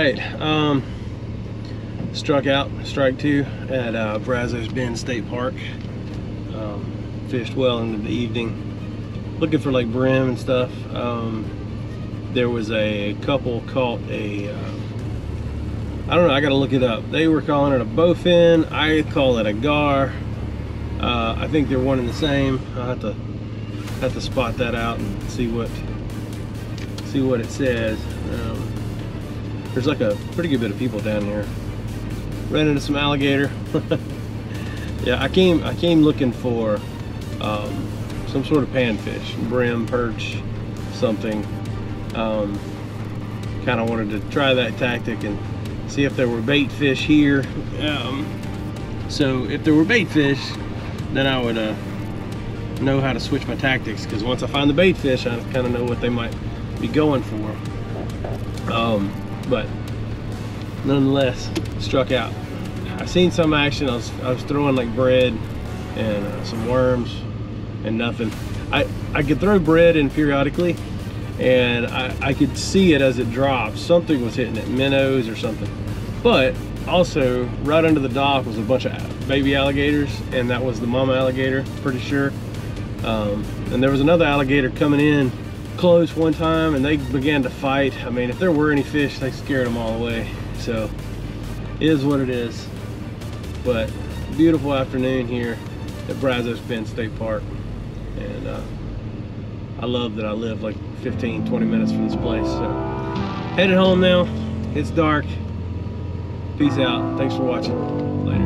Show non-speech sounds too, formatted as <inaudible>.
right. Um, struck out strike two at uh, Brazos Bend State Park. Um, fished well into the evening, looking for like brim and stuff. Um, there was a couple caught a. Uh, I don't know. I got to look it up. They were calling it a bowfin. I call it a gar. Uh, I think they're one and the same. I'll have to have to spot that out and see what see what it says. Um, there's like a pretty good bit of people down here. Ran into some alligator. <laughs> yeah, I came I came looking for um, some sort of panfish, brim, perch, something. Um, kind of wanted to try that tactic and see if there were bait fish here. Um, so if there were bait fish, then I would uh, know how to switch my tactics because once I find the bait fish, I kind of know what they might be going for. Um, but nonetheless, struck out. I seen some action. I was, I was throwing like bread and uh, some worms and nothing. I, I could throw bread in periodically and I, I could see it as it dropped. Something was hitting it, minnows or something. But also right under the dock was a bunch of baby alligators and that was the mama alligator, pretty sure. Um, and there was another alligator coming in close one time and they began to fight. I mean, if there were any fish, they scared them all away. So it is what it is. But beautiful afternoon here at Brazos Bend State Park. And uh, I love that I live like 15, 20 minutes from this place. So headed home now. It's dark. Peace out. Thanks for watching. Later.